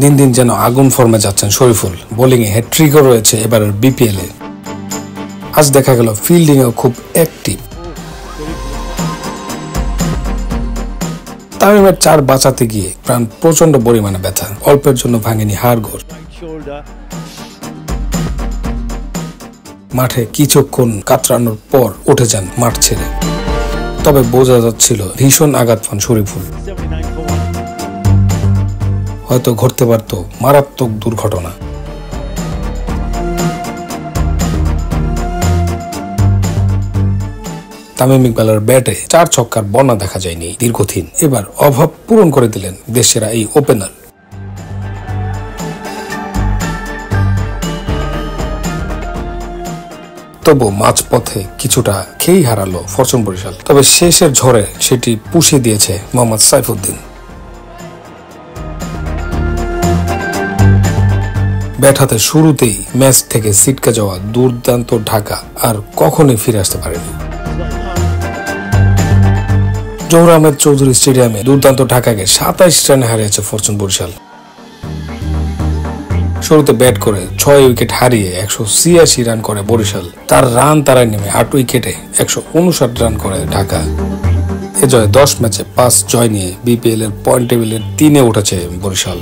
দিন দিন যেন আগুন ফর্মে যাচ্ছেন শরীফুল। বোলিং এ হ্যাট্রিকও রয়েছে এবারের বিপিএল আজ দেখা গেল ফিল্ডিং এও খুব অ্যাক্টিভ তামিমের চার বাঁচাতে গিয়ে প্রাণ প্রচণ্ড পরিমাণে ব্যথা। অল্পের জন্য ভাঙেনি হাড় ঘোর। মাঠে কিছুক্ষণ কাতরানোর পর উঠে যান মাঠ ছেড়ে। তবে বোঝা যাচ্ছিল ভীষণ আঘাত পান শরীফুল। 79 for one. হয়তো ঘটতে পারত মারাত্মক দুর্ঘটনা। তামিম ইকবালের ব্যাটে চার ছক্কার বন্যা দেখা যায়নি দীর্ঘদিন। এবার অভাব পূরণ করে দিলেন দেশেরা এই ওপেনার তবু মাঝপথে কিছুটা খেই হারালো ফরচুন বরিশাল। তবে শেষের ঝড়ে সেটি পুষিয়ে দিয়েছে মোহাম্মদ সাইফুদ্দিন। ব্যাট হাতে শুরুতেই ম্যাচ থেকে সিটকে যাওয়া দুর্দান্ত ঢাকা আর কখনোই ফিরে আসতে পারেনি। জহুর আহমেদ চৌধুরী স্টেডিয়ামে দুর্দান্ত ঢাকাকে সাতাইশ রানে হারিয়েছে ফরচুন বরিশাল। শুরুতে ব্যাট করে ছয় উইকেট হারিয়ে একশো ছিয়াশি রান করে বরিশাল। তার রান তারায় নেমে আট উইকেটে একশো উনষাট রান করে ঢাকা। এ জয়ে দশ ম্যাচে পাঁচ জয় নিয়ে বিপিএল এর পয়েন্ট টেবিলের তিনে উঠেছে বরিশাল।